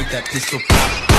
Make that pistol pop.